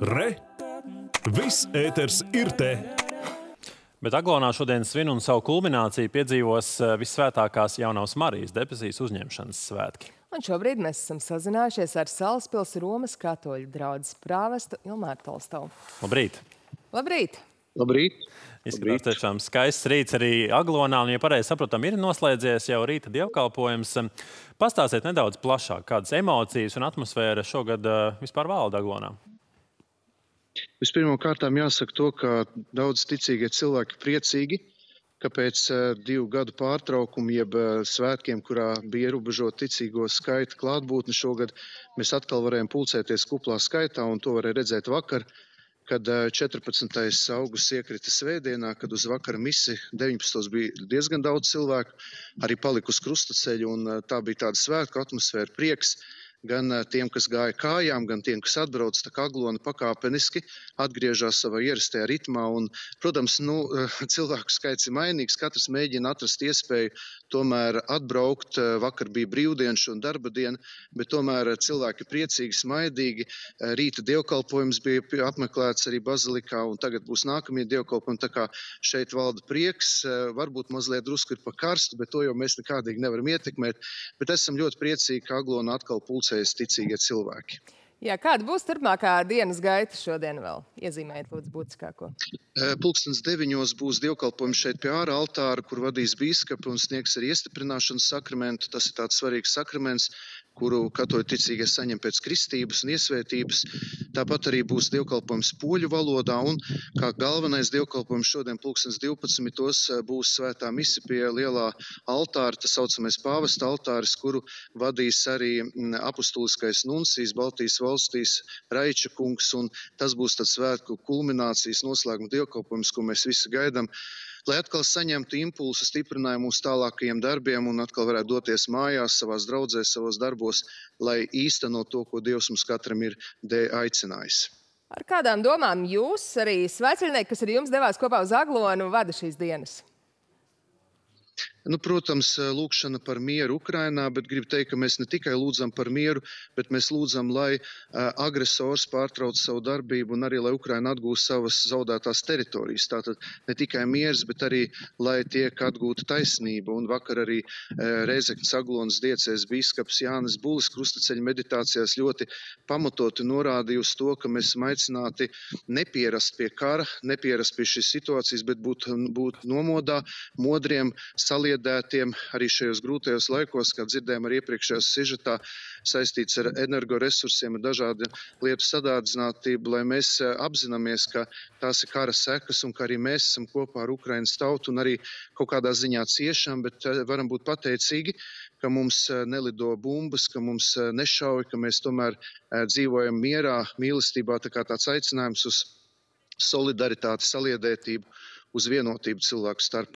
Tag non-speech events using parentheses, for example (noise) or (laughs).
Re! Viss ēters ir te! Bet Aglonā šodien svin un savu kulmināciju piedzīvos eh, visvētākās jaunās Marijas debesīs uzņemšanas svētki. Un šobrīd mēs esam sazinājušies ar Salaspils Romas katoļu draudzes prāvestu Ilmāru Tolstovu. Labrīt! Labrīt! Labrīt! Izskatās tiešām skaists rīts arī Aglonā, un, ja pareizi saprotam, ir noslēdzies jau rīta dievkalpojums. Pastāstiet nedaudz plašāk, kādas emocijas un atmosfēra šogad eh, vispār valda Aglonā. Vispirmkārt, jāsaka to, ka daudz ticīgie cilvēki priecīgi, ka pēc uh, divu gadu pārtraukuma, jeb uh, svētkiem, kurā bija ierobežota ticīgo skaita klātbūtne, šogad mēs atkal varējām pulcēties kuplā skaitā, un to varēja redzēt vakar, kad uh, 14. augusts iekrita svētdienā, kad uz vakara misi 19. bija diezgan daudz cilvēku, arī palika uz krustaceļu, un tā bija tāda svētku atmosfēra, prieks. Gan eh, tiem, kas gāja kājām, gan tiem, kas atbrauc. Tā kā aglona pakāpeniski atgriežas savā ierastajā ritmā. Un, protams, nu, eh, (laughs) cilvēku skaits ir mainīgs. Katrs mēģina atrast iespēju tomēr atbraukt. Eh, vakar bija brīvdienas un darba diena, bet tomēr cilvēki priecīgi, smaidīgi. Rīta dievkalpojums bija apmeklēts arī bazilikā, un tagad būs nākamie dievkalpojumi. Tā kā šeit valda prieks, varbūt mazliet drusku ir pa karstu, bet to jau mēs nekādīgi nevaram ietekmēt. Bet esam ļoti priecīgi, ka aglona atkal pulcē pulcējas ticīgie cilvēki. Jā, kāda būs turpmākā dienas gaita šodien vēl? Iezīmējiet, lūdzu, būtiskāko. Pulkstens deviņos būs dievkalpojums šeit pie ārā altāra, kur vadīs bīskapi un sniegs arī iestiprināšanas sakramentu. Tas ir tāds svarīgs sakraments, kuru katoļu ticīgie saņem pēc kristības un iesvētības. Tāpat arī būs dievkalpojums poļu valodā un kā galvenais dievkalpojums šodien pulkstens 12. būs svētā misi pie lielā altāra, tas saucamais pāvesta altāris, kuru vadīs arī apustuliskais nuncijs Baltijas valstīs Raiča kungs, un tas būs tāds svētku kulminācijas noslēguma dievkalpojums, ko mēs visi gaidām lai atkal saņemtu impulsu, stiprinājumu mūsu tālākajiem darbiem un atkal varētu doties mājās, savās draudzēs, savos darbos, lai īstenot to, ko Dievs mums katram ir aicinājis. Ar kādām domām jūs, arī sveceļnieki, kas ar jums devās kopā uz Aglonu, vada šīs dienas? Nu, protams, lūkšana par mieru Ukrainā, bet gribu teikt, ka mēs ne tikai lūdzam par mieru, bet mēs lūdzam, lai uh, agresors pārtrauc savu darbību un arī lai Ukraina atgūst savas zaudētās teritorijas. Tātad ne tikai miers, bet arī lai tiek atgūta taisnība. Un vakar arī uh, Reizeknas Aglonas diecēs bīskaps Jānis Bulis krustaceļa meditācijās ļoti pamatoti norādīja uz to, ka mēs esam aicināti nepierast pie kara, nepierast pie šīs situācijas, bet būt, būt nomodā, modriem, saliedētiem saliedētiem arī šajos grūtajos laikos, kā dzirdējām arī iepriekšējā sižetā, saistīts ar energoresursiem, ar dažādu lietu sadārdzinātību, lai mēs eh, apzināmies, ka tās ir kara sekas un ka arī mēs esam kopā ar Ukrainas tautu un arī kaut kādā ziņā ciešam, bet eh, varam būt pateicīgi, ka mums eh, nelido bumbas, ka mums nešauj, ka mēs tomēr dzīvojam mierā, mīlestībā, tā kā tāds aicinājums uz solidaritāti, saliedētību, uz vienotību cilvēku starpā.